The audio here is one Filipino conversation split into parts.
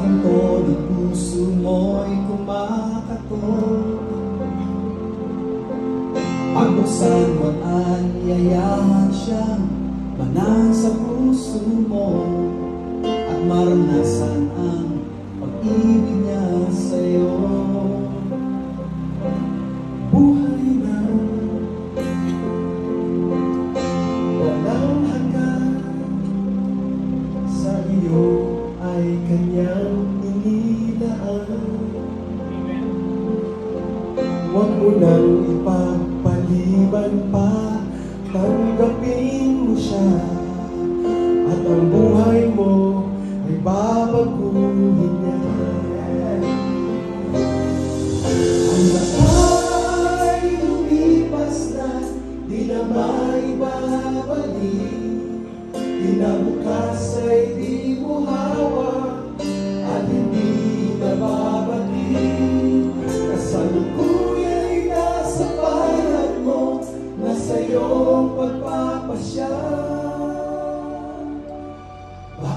akin to ng puso mo'y kumakato Ang buksan mo't anyayahan siyang manang sa puso mo. At maranasan ang pagpaliban pa Tanggapin mo siya. At ang buhay mo ay babaguhin niya. Ang nakay lumipas na Di na maibabalik. Inabukas ay di buhay.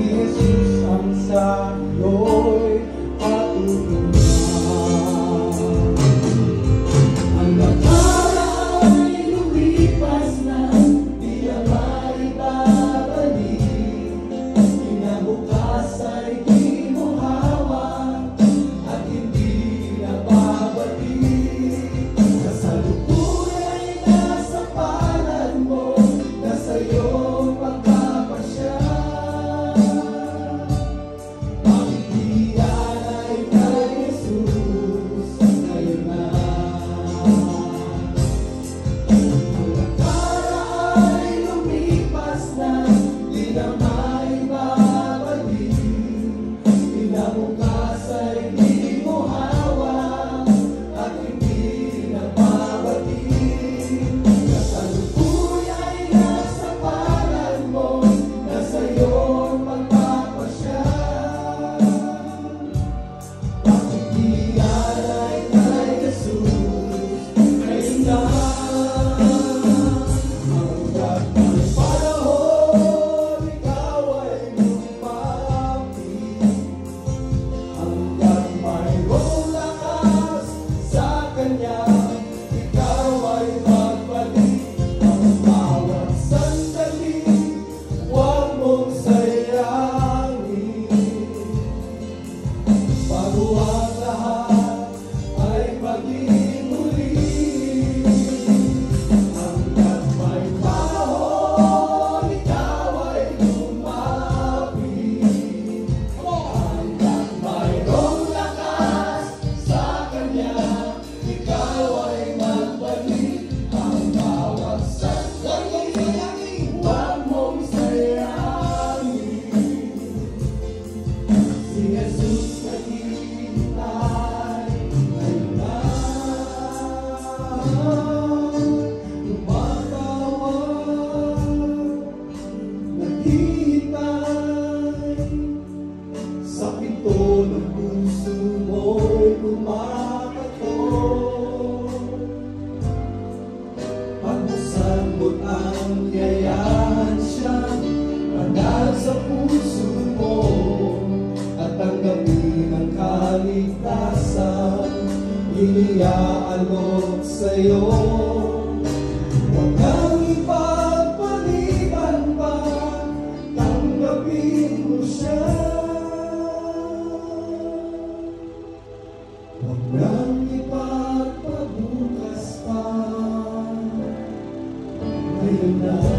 Jesus, I'm sorry. pinto ng puso mo'y kumakato Pagbusan mo ang yayahan siya Padal sa puso mo At tanggapin ang kaligtasan Iniyaalok sa'yo. Huwag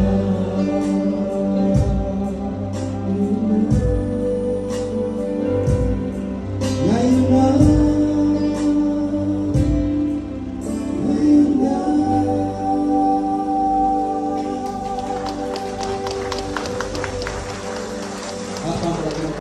Oh.